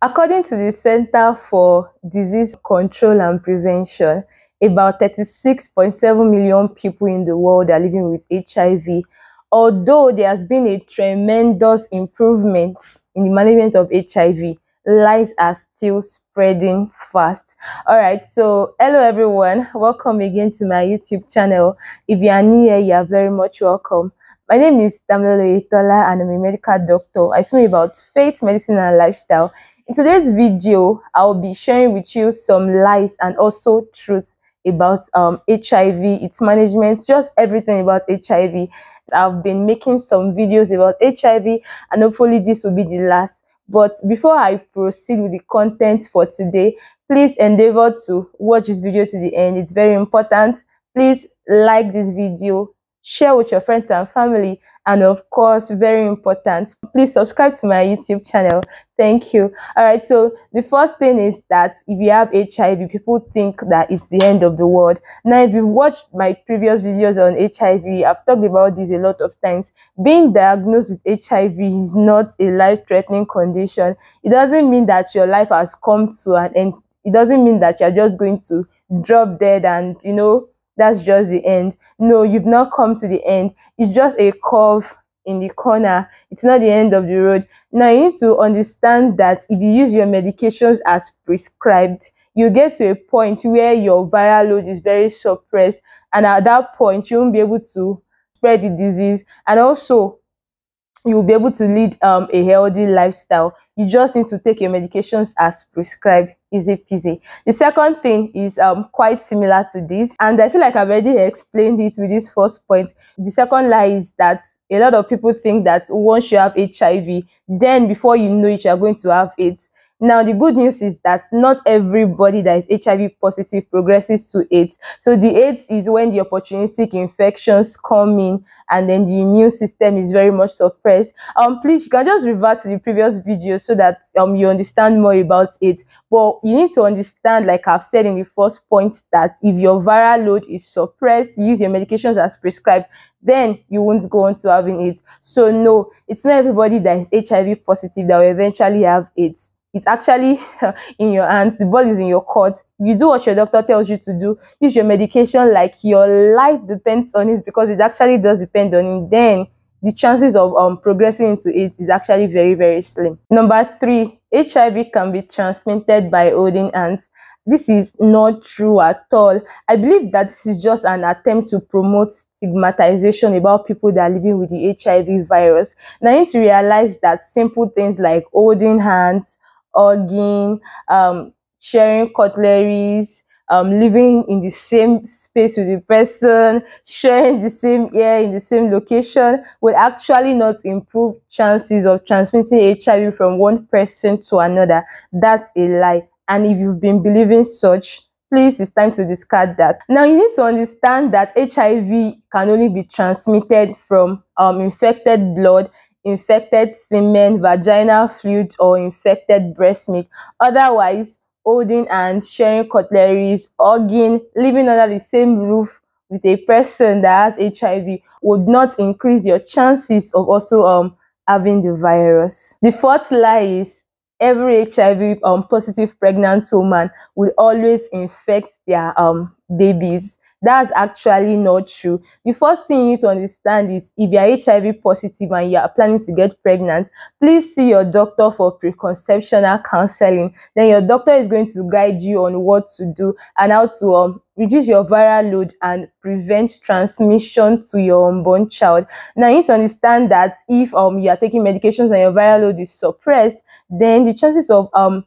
According to the Center for Disease Control and Prevention, about 36.7 million people in the world are living with HIV. Although there has been a tremendous improvement in the management of HIV, lies are still spreading fast. All right, so hello everyone, welcome again to my YouTube channel. If you are new here, you are very much welcome. My name is Damilola Oyetola and I'm a medical doctor. I film about faith, medicine, and lifestyle. In today's video, I'll be sharing with you some lies and also truth about um, HIV, its management, just everything about HIV. I've been making some videos about HIV and hopefully this will be the last. But before I proceed with the content for today, please endeavor to watch this video to the end. It's very important. Please like this video, share with your friends and family and of course very important. Please subscribe to my youtube channel. Thank you. All right so the first thing is that if you have hiv people think that it's the end of the world. Now if you've watched my previous videos on hiv i've talked about this a lot of times. Being diagnosed with hiv is not a life-threatening condition. It doesn't mean that your life has come to an end. It doesn't mean that you're just going to drop dead and you know that's just the end. No, you've not come to the end. It's just a curve in the corner. It's not the end of the road. Now, you need to understand that if you use your medications as prescribed, you get to a point where your viral load is very suppressed. And at that point, you won't be able to spread the disease. And also, you will be able to lead um, a healthy lifestyle. You just need to take your medications as prescribed. Easy peasy. The second thing is um, quite similar to this, and I feel like I've already explained it with this first point. The second lie is that a lot of people think that once you have HIV, then before you know it, you're going to have AIDS. Now, the good news is that not everybody that is HIV positive progresses to AIDS. So the AIDS is when the opportunistic infections come in and then the immune system is very much suppressed. Um, please, you can just revert to the previous video so that um you understand more about it. But you need to understand, like I've said in the first point, that if your viral load is suppressed, use your medications as prescribed, then you won't go on to having it. So no, it's not everybody that is HIV positive that will eventually have AIDS it's actually in your hands the ball is in your court. You do what your doctor tells you to do. Use your medication like your life depends on it because it actually does depend on it. Then the chances of um progressing into it is actually very very slim. Number three hiv can be transmitted by holding hands. This is not true at all. I believe that this is just an attempt to promote stigmatization about people that are living with the hiv virus. Now you need to realize that simple things like holding hands hugging, um, sharing cutleries, um, living in the same space with the person, sharing the same air in the same location will actually not improve chances of transmitting HIV from one person to another. That's a lie. And if you've been believing such, please, it's time to discard that. Now, you need to understand that HIV can only be transmitted from um, infected blood infected semen, vaginal fluid, or infected breast milk. Otherwise, holding and sharing cutleries, hugging, living under the same roof with a person that has HIV would not increase your chances of also um having the virus. The fourth lie is every HIV um, positive pregnant woman will always infect their um babies. That's actually not true. The first thing you need to understand is if you're HIV positive and you're planning to get pregnant, please see your doctor for preconceptional counseling. Then your doctor is going to guide you on what to do and how to um, reduce your viral load and prevent transmission to your unborn child. Now, you need to understand that if um, you are taking medications and your viral load is suppressed, then the chances of um,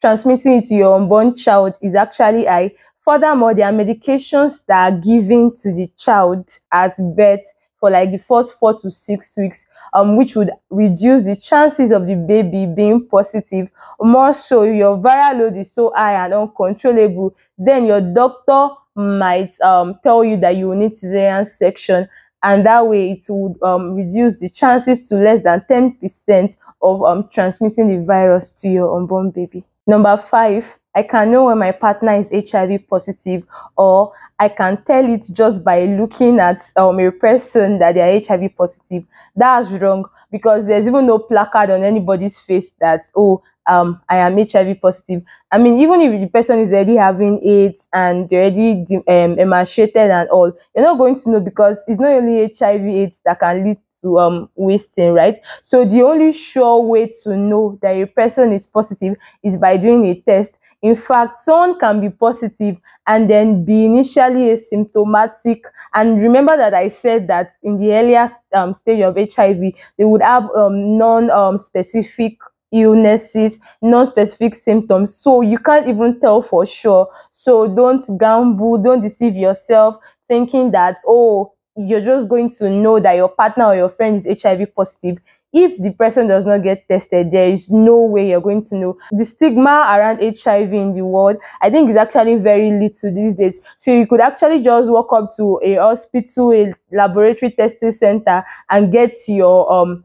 transmitting it to your unborn child is actually high. Furthermore, there are medications that are given to the child at birth for like the first four to six weeks, um, which would reduce the chances of the baby being positive. More so, your viral load is so high and uncontrollable, then your doctor might um, tell you that you need cesarean section and that way it would um, reduce the chances to less than 10% of um, transmitting the virus to your unborn baby. Number five, I can know when my partner is HIV positive or I can tell it just by looking at um, a person that they are HIV positive. That's wrong because there's even no placard on anybody's face that, oh, um i am hiv positive. I mean even if the person is already having aids and they're already um, emaciated and all you're not going to know because it's not only hiv aids that can lead to um wasting right? So the only sure way to know that a person is positive is by doing a test. In fact, someone can be positive and then be initially asymptomatic. And remember that I said that in the earlier um, stage of HIV, they would have um, non-specific um, illnesses, non-specific symptoms. So you can't even tell for sure. So don't gamble, don't deceive yourself thinking that, oh, you're just going to know that your partner or your friend is HIV positive if the person does not get tested, there is no way you're going to know. The stigma around HIV in the world, I think, is actually very little these days. So you could actually just walk up to a hospital, a laboratory testing center, and get your um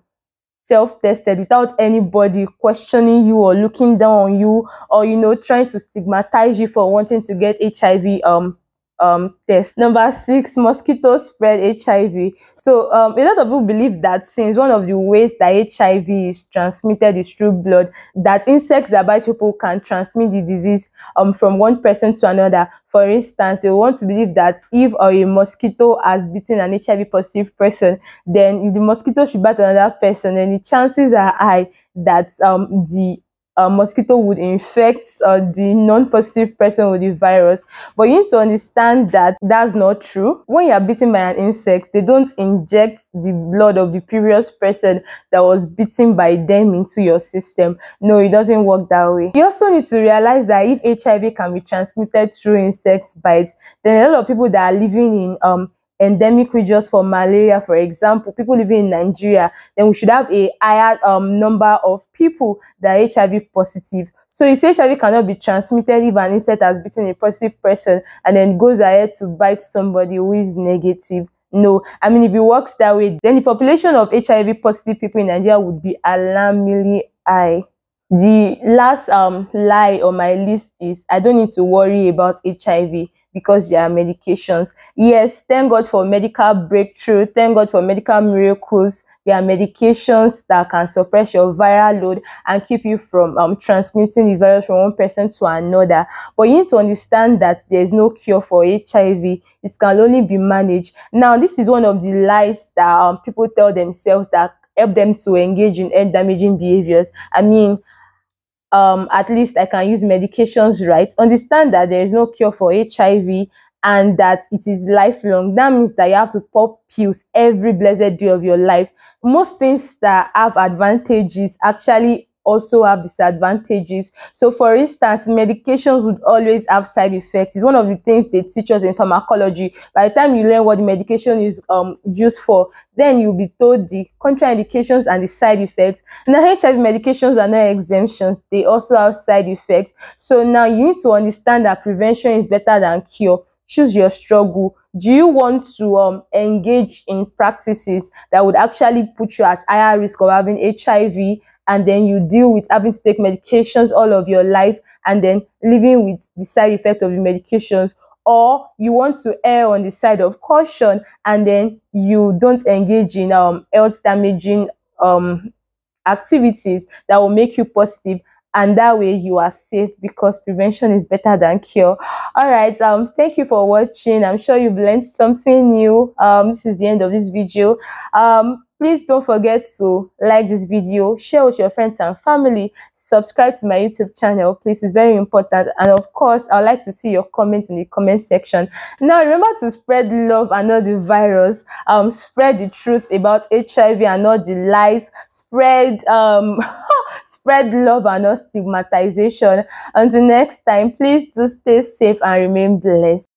self-tested without anybody questioning you or looking down on you or you know trying to stigmatize you for wanting to get hiv um um, test. Number six, mosquitoes spread HIV. So um, a lot of people believe that since one of the ways that HIV is transmitted is through blood, that insects that bite people can transmit the disease um, from one person to another. For instance, they want to believe that if a mosquito has bitten an HIV positive person, then the mosquito should bite another person, then the chances are high that um, the a mosquito would infect uh, the non-positive person with the virus. But you need to understand that that's not true. When you are bitten by an insect they don't inject the blood of the previous person that was bitten by them into your system. No it doesn't work that way. You also need to realize that if hiv can be transmitted through insect bites then a lot of people that are living in um endemic regions for malaria, for example, people living in Nigeria, then we should have a higher um, number of people that are HIV positive. So say HIV cannot be transmitted if an insect has bitten a positive person and then goes ahead to bite somebody who is negative. No, I mean, if it works that way, then the population of HIV positive people in Nigeria would be alarmingly high. The last um lie on my list is I don't need to worry about HIV because there are medications. Yes, thank God for medical breakthrough. Thank God for medical miracles. There are medications that can suppress your viral load and keep you from um, transmitting the virus from one person to another. But you need to understand that there is no cure for HIV. It can only be managed. Now, this is one of the lies that um, people tell themselves that help them to engage in end damaging behaviors. I mean, um, at least I can use medications right. Understand that there is no cure for HIV and that it is lifelong. That means that you have to pop pills every blessed day of your life. Most things that have advantages actually also have disadvantages. So, for instance, medications would always have side effects. It's one of the things they teach us in pharmacology. By the time you learn what medication is um, used for, then you'll be told the contraindications and the side effects. Now, HIV medications are not exemptions, they also have side effects. So, now you need to understand that prevention is better than cure. Choose your struggle. Do you want to um, engage in practices that would actually put you at higher risk of having HIV and then you deal with having to take medications all of your life and then living with the side effect of the medications. Or you want to err on the side of caution and then you don't engage in um, health damaging um, activities that will make you positive and that way you are safe because prevention is better than cure. All right um thank you for watching. I'm sure you've learned something new. Um this is the end of this video. Um please don't forget to like this video share with your friends and family subscribe to my youtube channel please. It's very important. And of course i'd like to see your comments in the comment section. Now remember to spread love and not the virus. Um spread the truth about hiv and not the lies. Spread um spread love and not stigmatization. Until next time please do stay safe and remain blessed